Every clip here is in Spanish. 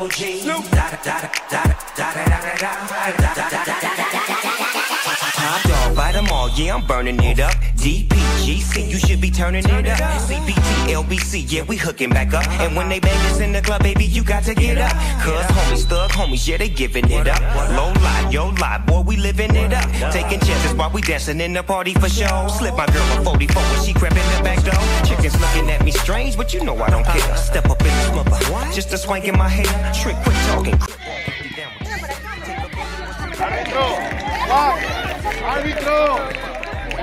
Double G. Snoop. Yeah, I'm burning it up. DPGC, you should be turning it up. CBT, LBC, yeah, we hooking back up. And when they bang us in the club, baby, you got to get up. Cuz homies, thug homies, yeah, they giving it up. Low life, yo life, boy, we living it up. Taking chances while we dancing in the party for show. Slip my girl a 44 when she crept in the back door. Chickens looking at me strange, but you know I don't care. Step up in this mother, just a swank in my hair. Trick, quit talking. Árbitro, ¡Wow!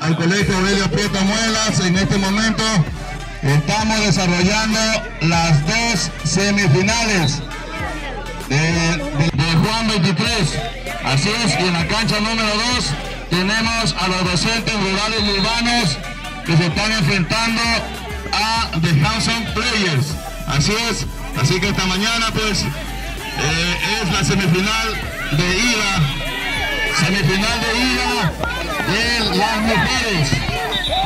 al Colegio Aurelio Prieto Muelas. En este momento estamos desarrollando las dos semifinales de Juan 23. Así es, y en la cancha número 2 tenemos a los docentes rurales y urbanos que se están enfrentando a The Hanson Players. Así es, así que esta mañana pues eh, es la semifinal de ida semifinal de ida de las mujeres.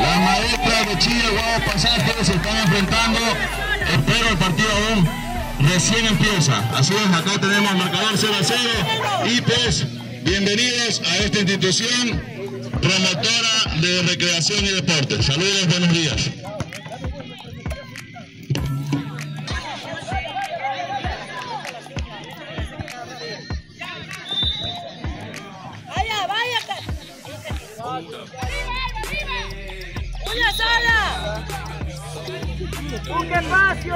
Las maestras de Chile, Guau Pasajes se están enfrentando. Espero el partido aún recién empieza. Así es, acá tenemos marcador 0 a 0. Y pues, bienvenidos a esta institución promotora de recreación y deporte. Saludos, buenos días. ¡Un espacio!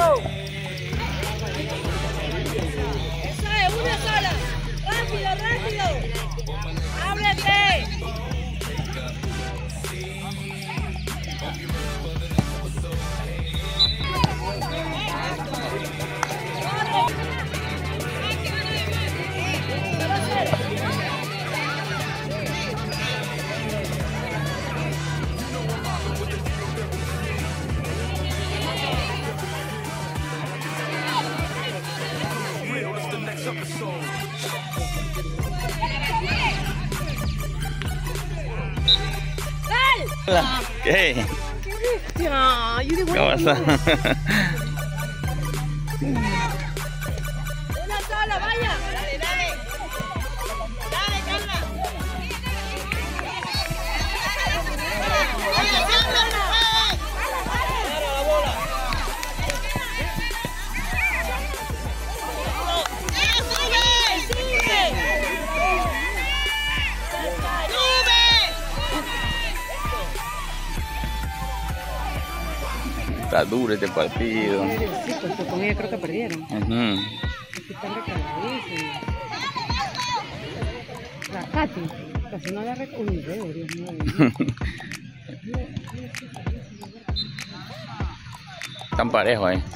Eso es, una sola. ¡Rápido, rápido! ¡Ábrete! Hey. Ja, jullie worden. Duro este partido. Sí, pues con ella creo que perdieron. La Katy, casi no dedo, Dios mío. Están parejos ahí. ¡Álzala!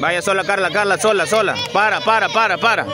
Vaya sola, Carla, Carla, sola, sola. Para, para, para, para.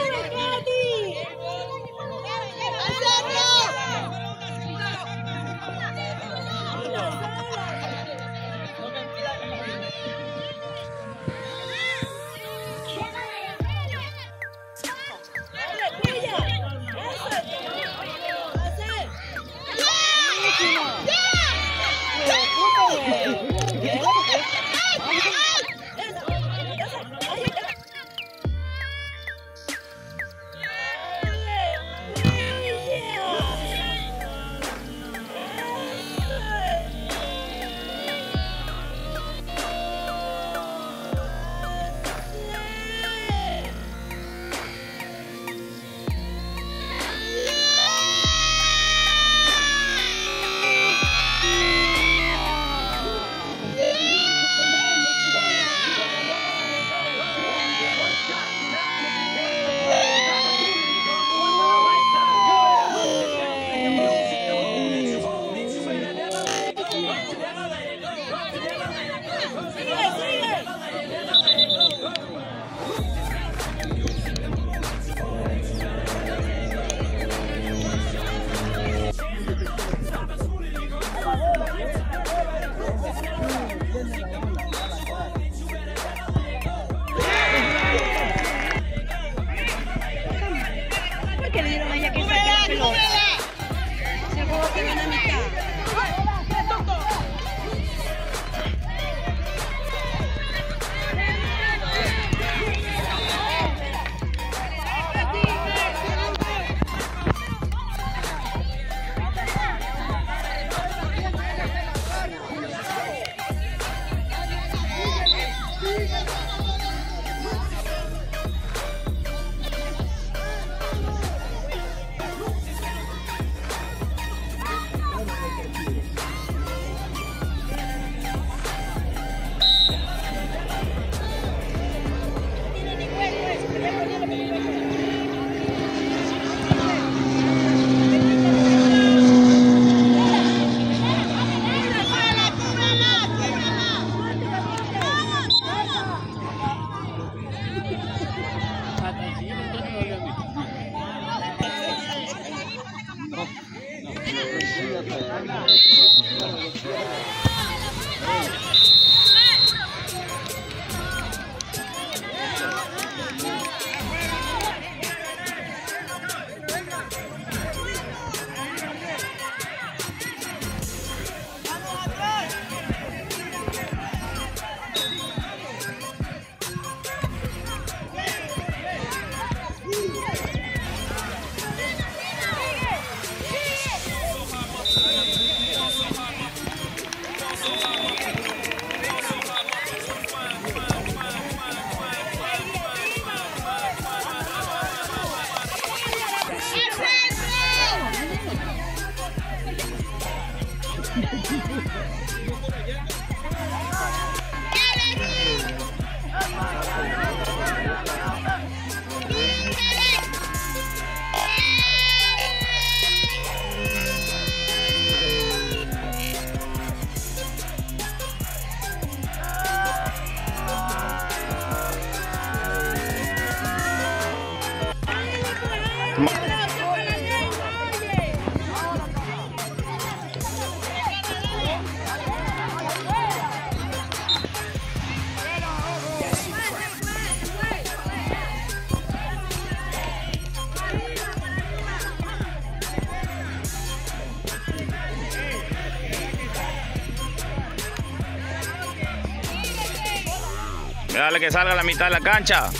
Dale que salga la mitad de la cancha.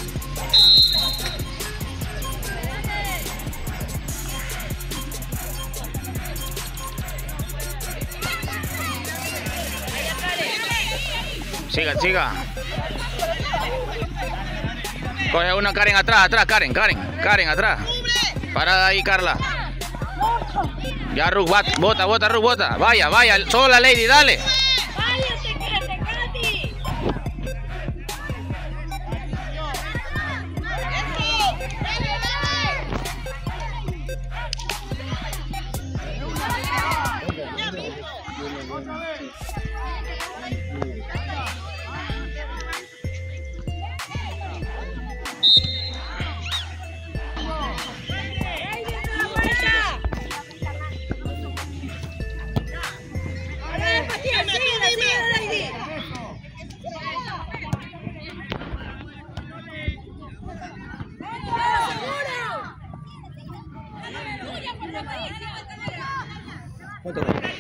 Siga, siga. Coge una Karen atrás, atrás, Karen, Karen, Karen atrás. Parada ahí, Carla. Ya, Ruth, bota, bota, Ruth, bota. Vaya, vaya, sola, Lady, dale.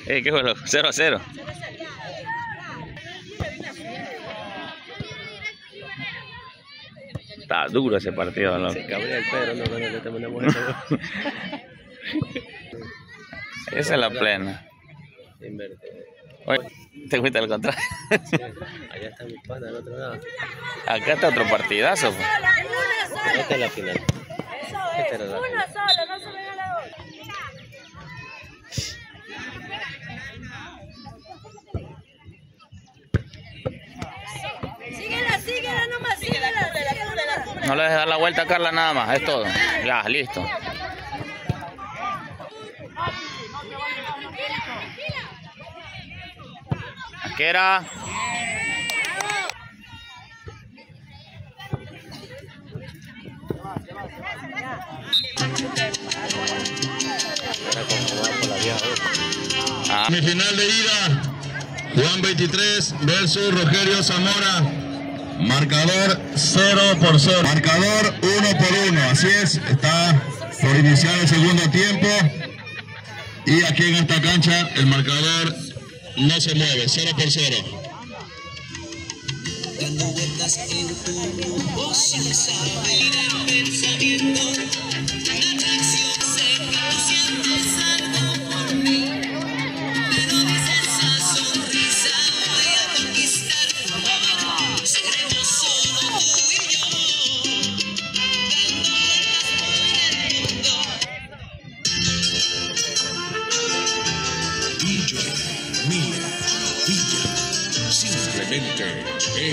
Eh, ¿Qué fue lo? 0 a 0. Está duro ese partido, ¿no? Gabriel Pedro, no, no, no, tenemos eso. Esa es la plena. Inverte. Oye, te fuiste al contrario. Allá está mi pana del otro lado. Acá está otro partidazo. pues. Esta es la final. Esta era la final. solo, no se No le dejes dar la vuelta a Carla nada más, es todo. Ya, listo. Aquí era. Era como va por la vieja. Ah, Semifinal de ida, Juan 23 versus Rogelio Zamora. Marcador 0 por 0. Marcador 1 por 1. Así es, está por iniciar el segundo tiempo. Y aquí en esta cancha el marcador no se mueve, 0 por 0. Simplemente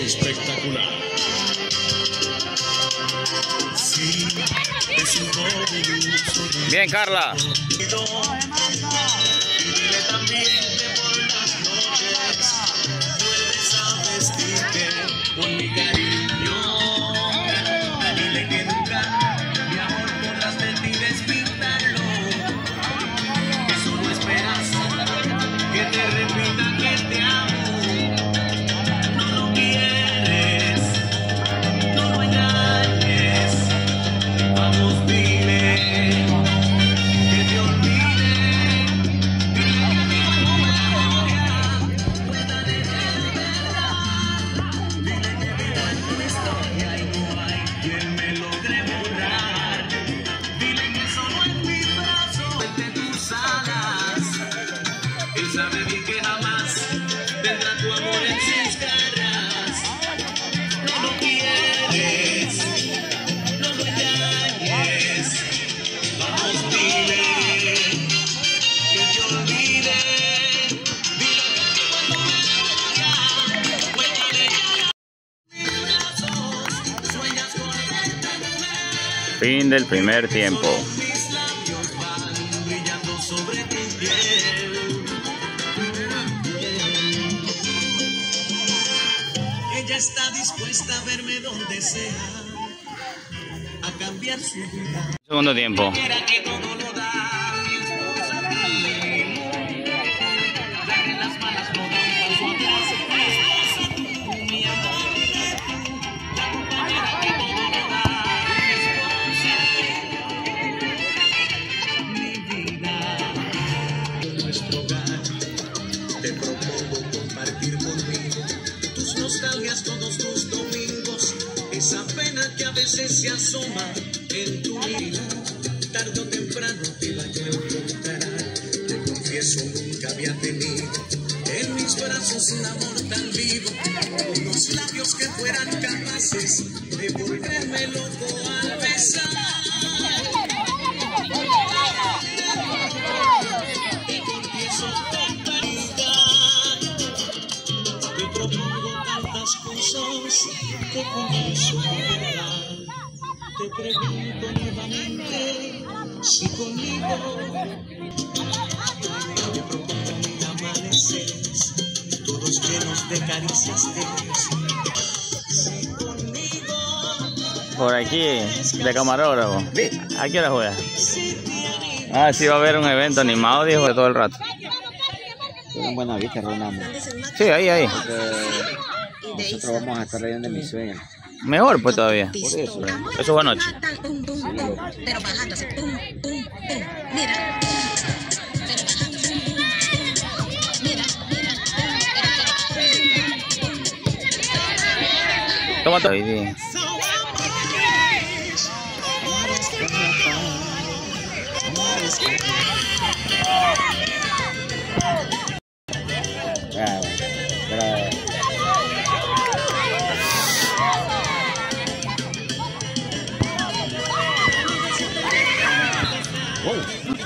espectacular. bien, Carla. Primer tiempo. Ella está dispuesta a verme donde sea, a cambiar su vida. Segundo tiempo. Veces se asoma en tu vida, tarde o temprano te la encontrar. Te confieso, nunca había tenido en mis brazos un amor tan vivo, unos labios que fueran capaces de volverme loco al besar. Te propongo tantas cosas, verdad. Te pregunto nuevamente si conmigo te propongo mil amaneceres, todos llenos de caricias de Si conmigo Por aquí, de camarógrafo. ¿A qué hora juega? Ah, sí, va a haber un evento animado, dijo, de todo el rato. Una buena vista, Ronaldo. Sí, ahí, ahí. Nosotros vamos a estar leyendo mi sueño. Mejor pues todavía. Por eso, es buena noche. Pero bajando así. Pum. Mira. Toma todo.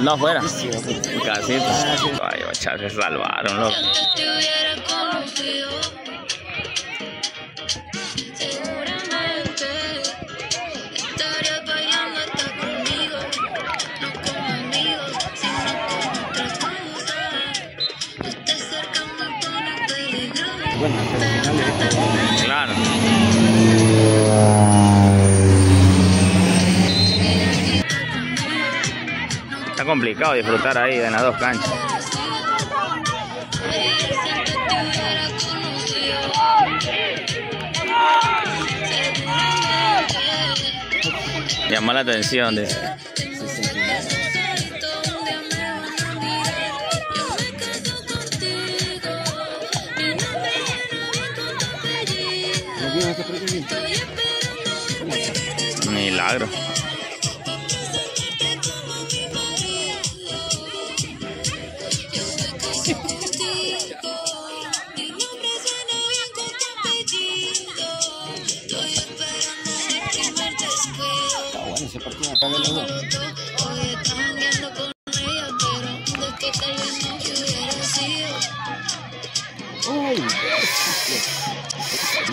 mandó afuera. Casi. Ay, bachar, se salvaron, loco. te Disfrutar ahí en las dos canchas. Llama la atención de. Milagro.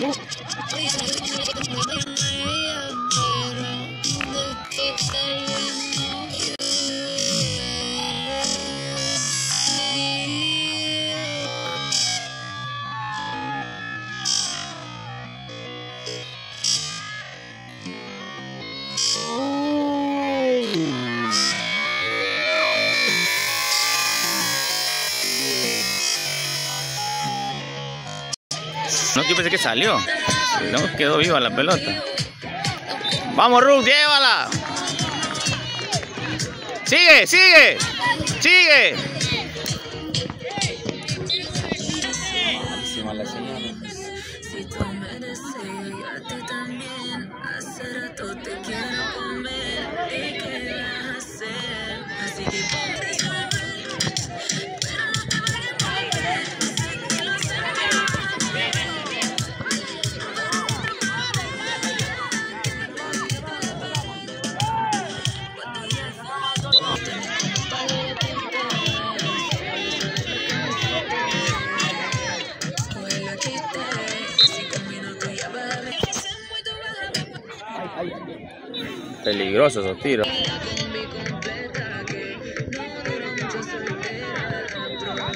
Oh! No, yo pensé que salió. No, quedó viva la pelota. Vamos, Ruth, llévala. Sigue, sigue. Sigue. Esos tiros.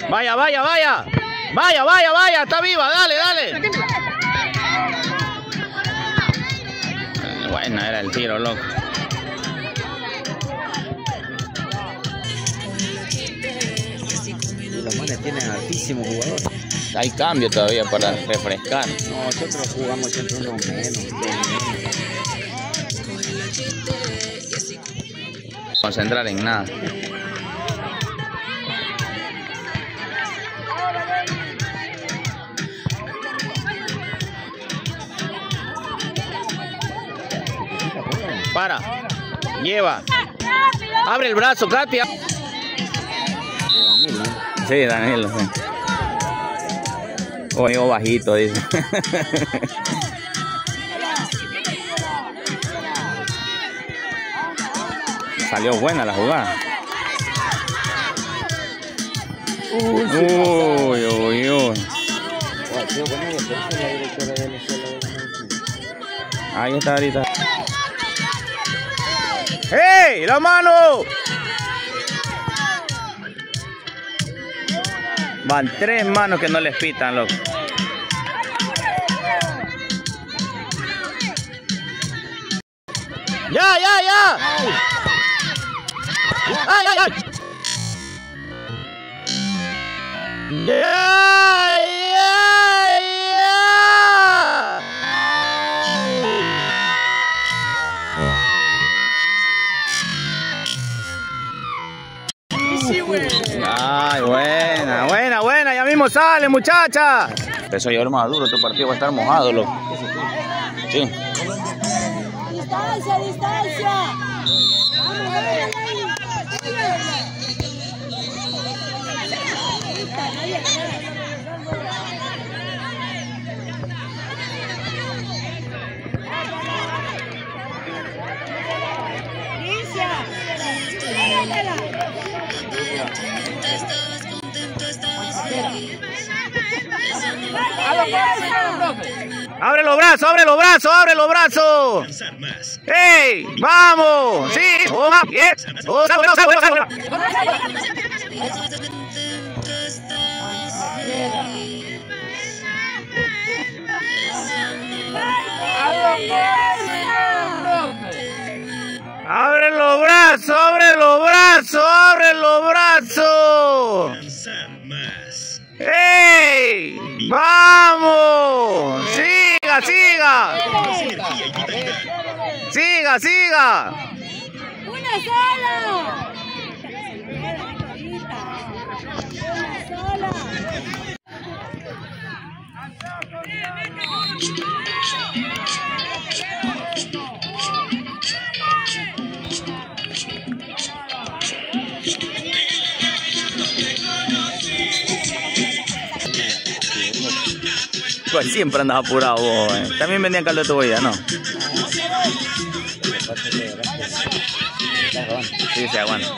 Vaya, vaya, vaya. Vaya, vaya, vaya. Está viva. Dale, dale. Buena era el tiro, loco. Los manes tienen altísimos jugadores. Hay cambio todavía para refrescar. Nosotros jugamos siempre uno menos. Concentrar en nada. Para. Lleva. Abre el brazo, Katia. Sí, Danilo. sí. Oye, bajito, dice. Salió buena la jugada. Uy, uy, uy. Ahí está ahorita. ¡Hey! ¡La mano! Van tres manos que no les pitan, loco. ¡Ya, ya, ya! ¡Ay, ay, ay! ¡Ya, ya, ya! Ay, buena, buena, buena, ya mismo sale, muchacha. Eso ya es más duro, tu partido va a estar mojado, loco. Sí. Distancia, distancia. Abre los brazos, abre los brazos, abre los brazos. ¡Ey! ¡Vamos! ¡Sí! ¡Oh, ¡Abre los brazos, abre los brazos, abre los brazos! ¡Ey! ¡Vamos! ¡Siga, siga! ¡Siga, siga! ¡Una sola! ¡Una sola! Siempre andas apurado vos, eh. También vendían caldo de cebolla, ¿no? Sí, se aguanta.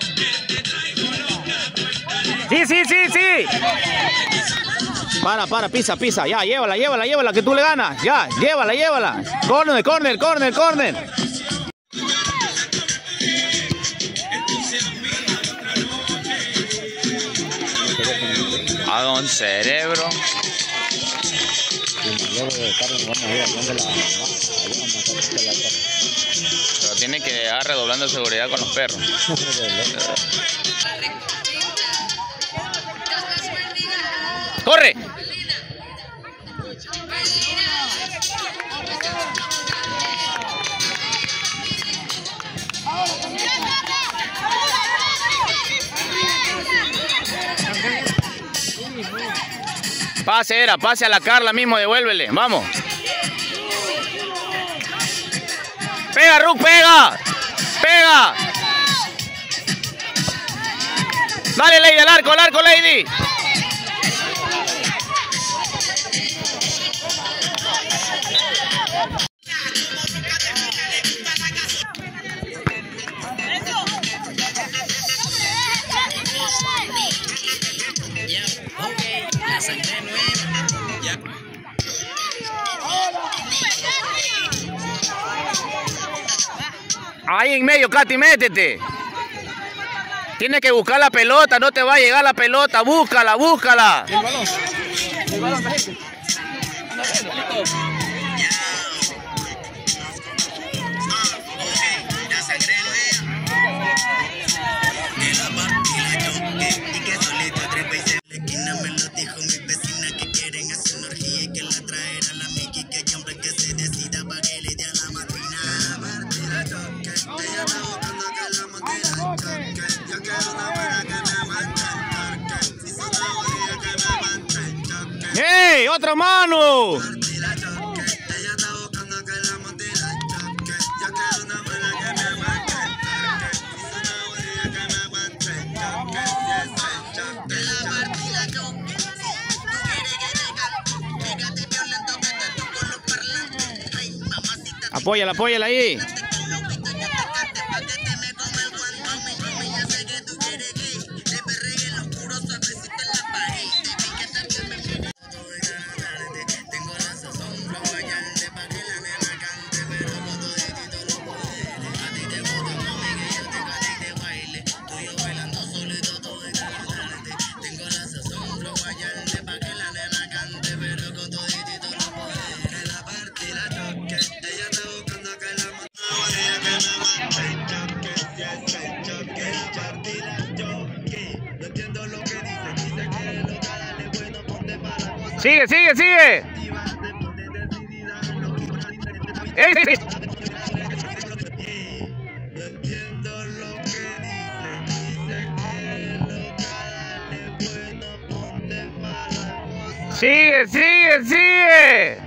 Sí, sí, sí, sí. Para, para, pisa, pisa. Ya, llévala, llévala, llévala, que tú le ganas. Ya, llévala, llévala. Corner, corner, corner, corner. Haga un cerebro. Pero tiene que llegar redoblando seguridad con los perros. ¡Corre! Pase, era, pase a la Carla mismo, devuélvele. Vamos. Pega, Rook, pega. Pega. Dale, Lady, al arco, al arco, Lady. Ahí en medio, Katy, métete. Tienes que buscar la pelota, no te va a llegar la pelota. Búscala, búscala. ¡Ey! ¡Otra mano! Apóyala, apóyala ahí. Sigue, sigue, sigue. Ey, ey, ey. Sigue, sigue, sigue.